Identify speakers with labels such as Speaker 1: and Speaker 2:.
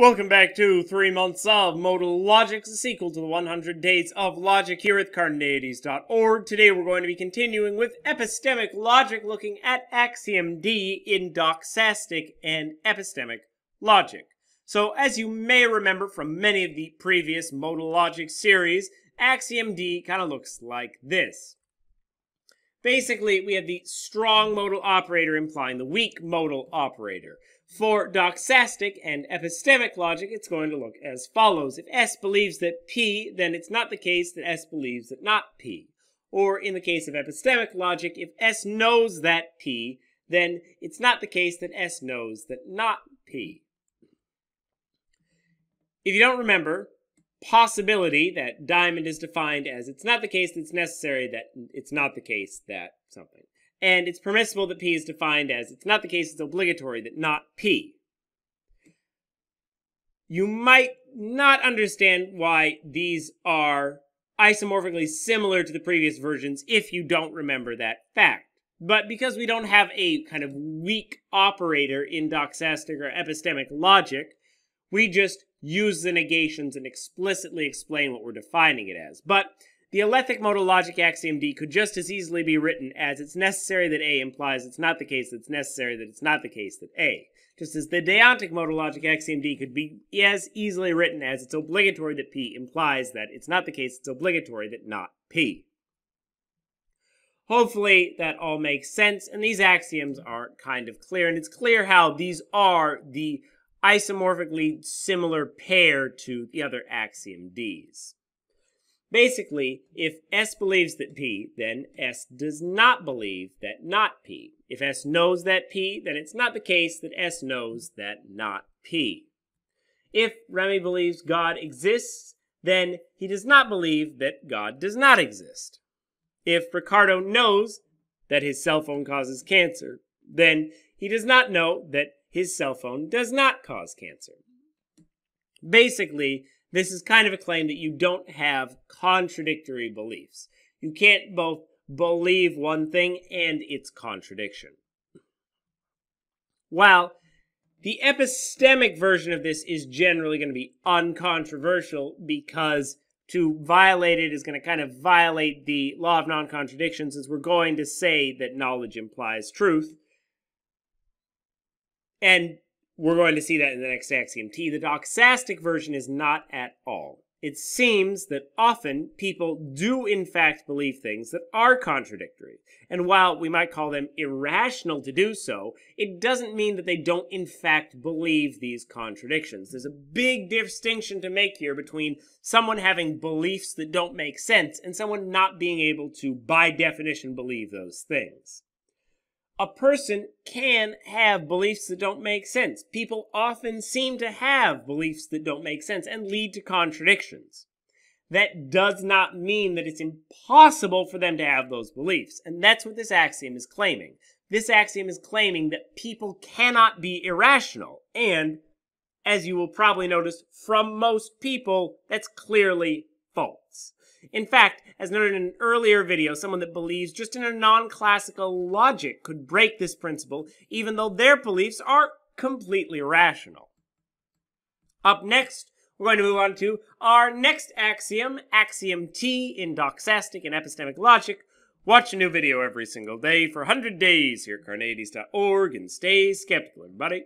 Speaker 1: Welcome back to Three Months of Modal Logic, the sequel to the 100 Days of Logic here at Carneades.org. Today we're going to be continuing with epistemic logic, looking at Axiom D in doxastic and epistemic logic. So, as you may remember from many of the previous modal logic series, Axiom D kind of looks like this. Basically, we have the strong modal operator implying the weak modal operator. For doxastic and epistemic logic, it's going to look as follows. If S believes that P, then it's not the case that S believes that not P. Or in the case of epistemic logic, if S knows that P, then it's not the case that S knows that not P. If you don't remember, possibility that diamond is defined as it's not the case that it's necessary that it's not the case that something and it's permissible that P is defined as it's not the case, it's obligatory that not P. You might not understand why these are isomorphically similar to the previous versions if you don't remember that fact. But because we don't have a kind of weak operator in doxastic or epistemic logic, we just use the negations and explicitly explain what we're defining it as. But the alethic modal logic axiom D could just as easily be written as it's necessary that A implies it's not the case that it's necessary that it's not the case that A. Just as the deontic modal logic axiom D could be as easily written as it's obligatory that P implies that it's not the case it's obligatory that not P. Hopefully that all makes sense, and these axioms are kind of clear, and it's clear how these are the isomorphically similar pair to the other axiom Ds. Basically, if S believes that P, then S does not believe that not P. If S knows that P, then it's not the case that S knows that not P. If Remy believes God exists, then he does not believe that God does not exist. If Ricardo knows that his cell phone causes cancer, then he does not know that his cell phone does not cause cancer. Basically, this is kind of a claim that you don't have contradictory beliefs. You can't both believe one thing and its contradiction. While the epistemic version of this is generally going to be uncontroversial because to violate it is going to kind of violate the law of non contradiction since we're going to say that knowledge implies truth. And we're going to see that in the next axiom T. The doxastic version is not at all. It seems that often people do in fact believe things that are contradictory. And while we might call them irrational to do so, it doesn't mean that they don't in fact believe these contradictions. There's a big distinction to make here between someone having beliefs that don't make sense and someone not being able to, by definition, believe those things a person can have beliefs that don't make sense. People often seem to have beliefs that don't make sense and lead to contradictions. That does not mean that it's impossible for them to have those beliefs. And that's what this axiom is claiming. This axiom is claiming that people cannot be irrational. And, as you will probably notice from most people, that's clearly false. In fact, as noted in an earlier video, someone that believes just in a non-classical logic could break this principle, even though their beliefs are completely rational. Up next, we're going to move on to our next axiom, axiom T in doxastic and epistemic logic. Watch a new video every single day for 100 days here at carneades.org and stay skeptical, everybody.